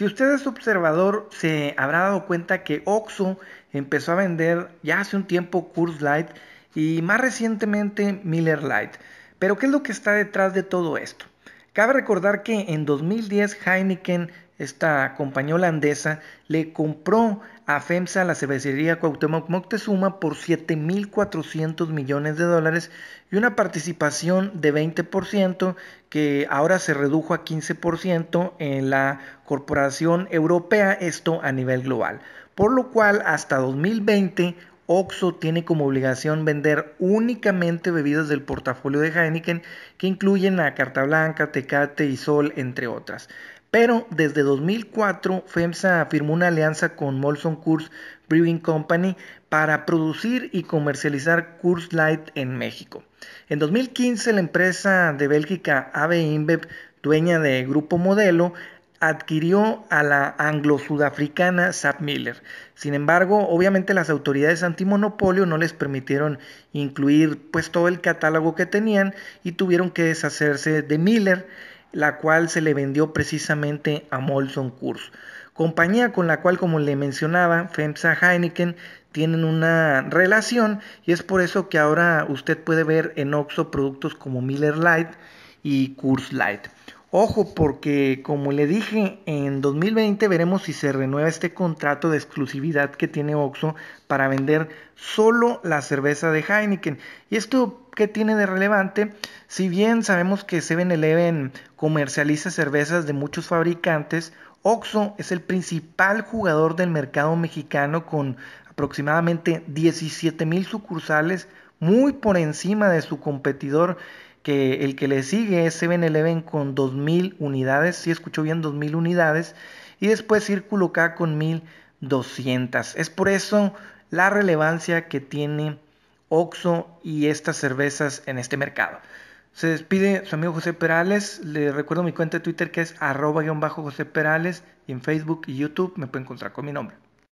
Si usted es observador, se habrá dado cuenta que Oxxo empezó a vender ya hace un tiempo Coors Light y más recientemente Miller Light. Pero ¿qué es lo que está detrás de todo esto? Cabe recordar que en 2010 Heineken, esta compañía holandesa, le compró a FEMSA la cervecería Cuauhtémoc Moctezuma por 7.400 millones de dólares y una participación de 20% que ahora se redujo a 15% en la corporación europea, esto a nivel global. Por lo cual hasta 2020 Oxo tiene como obligación vender únicamente bebidas del portafolio de Heineken que incluyen a Carta Blanca, Tecate y Sol, entre otras. Pero desde 2004 FEMSA firmó una alianza con Molson Coors Brewing Company para producir y comercializar Coors Light en México. En 2015 la empresa de Bélgica AB InBev, dueña de Grupo Modelo, adquirió a la anglo-sudafricana Sap Miller. Sin embargo, obviamente las autoridades antimonopolio no les permitieron incluir pues todo el catálogo que tenían y tuvieron que deshacerse de Miller, la cual se le vendió precisamente a Molson Coors. Compañía con la cual, como le mencionaba, FEMSA Heineken tienen una relación y es por eso que ahora usted puede ver en Oxxo productos como Miller Light y Coors Light. Ojo, porque como le dije, en 2020 veremos si se renueva este contrato de exclusividad que tiene Oxxo para vender solo la cerveza de Heineken. ¿Y esto qué tiene de relevante? Si bien sabemos que 7-Eleven comercializa cervezas de muchos fabricantes, Oxxo es el principal jugador del mercado mexicano con aproximadamente 17 mil sucursales, muy por encima de su competidor que el que le sigue es 7-Eleven con 2.000 unidades, si escuchó bien 2.000 unidades, y después Círculo K con 1.200. Es por eso la relevancia que tiene Oxo y estas cervezas en este mercado. Se despide su amigo José Perales. Le recuerdo mi cuenta de Twitter que es arroba-josé Perales y en Facebook y YouTube me puede encontrar con mi nombre.